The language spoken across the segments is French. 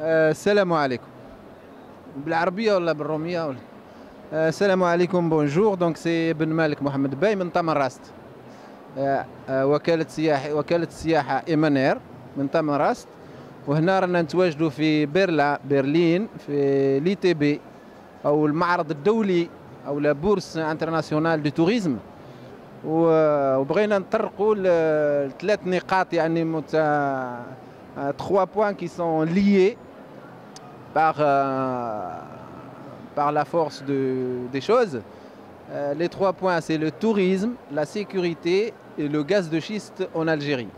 آه، السلام عليكم. بالعربية ولا بالرومية ولا؟ آه، السلام عليكم بونجور دونك سي بن مالك محمد باي من تمراست آه، آه، وكالة سياحه وكالة السياحه إيمانير من تمراست وهنا رانا نتواجدوا في بيرلا برلين في لي تي بي أو المعرض الدولي أو لا بورس انترناسيونال دو توريزم. وبغينا نطرقوا لثلاث نقاط يعني مت trois points qui sont liés par, euh, par la force de, des choses. Euh, les trois points, c'est le tourisme, la sécurité et le gaz de schiste en Algérie.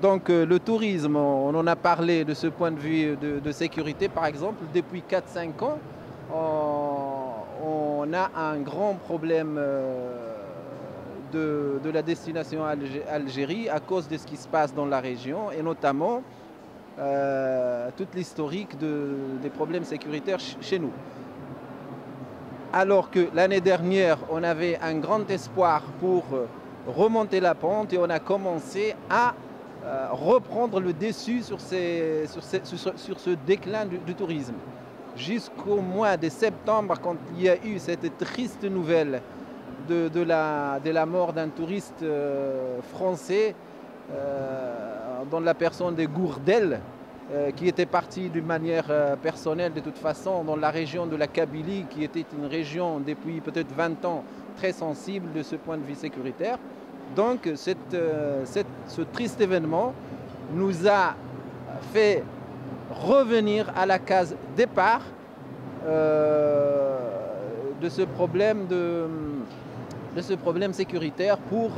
Donc euh, le tourisme, on en a parlé de ce point de vue de, sécurité par exemple. Depuis 4-5 ans, on, a un grand problème de, la destination Algérie à cause de ce qui se passe dans la région et notamment euh, toute l'historique de, des problèmes sécuritaires ch chez nous. Alors que l'année dernière, on avait un grand espoir pour remonter la pente et on a commencé à euh, reprendre le dessus sur, ce déclin du, tourisme. Jusqu'au mois de septembre, quand il y a eu cette triste nouvelle de, la, mort d'un touriste euh, français euh, dans la personne de Gourdel, euh, qui était parti d'une manière euh, personnelle de toute façon dans la région de la Kabylie, qui était une région depuis peut-être 20 ans très sensible de ce point de vue sécuritaire. Donc euh, ce triste événement nous a fait revenir à la case départ de ce problème de, ce problème sécuritaire pour,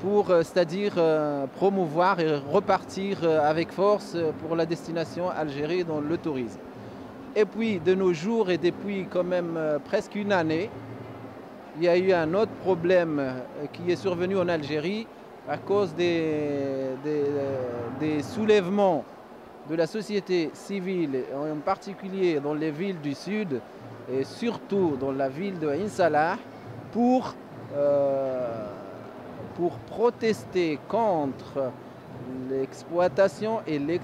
pour euh, c'est-à-dire euh, promouvoir et repartir avec force pour la destination Algérie dans le tourisme. Et puis de nos jours et depuis quand même presque une année, il y a eu un autre problème qui est survenu en Algérie à cause des, des, soulèvements de la société civile, en particulier dans les villes du sud et surtout dans la ville de Insalah, pour, euh, pour protester contre l'exploitation et l'exploitation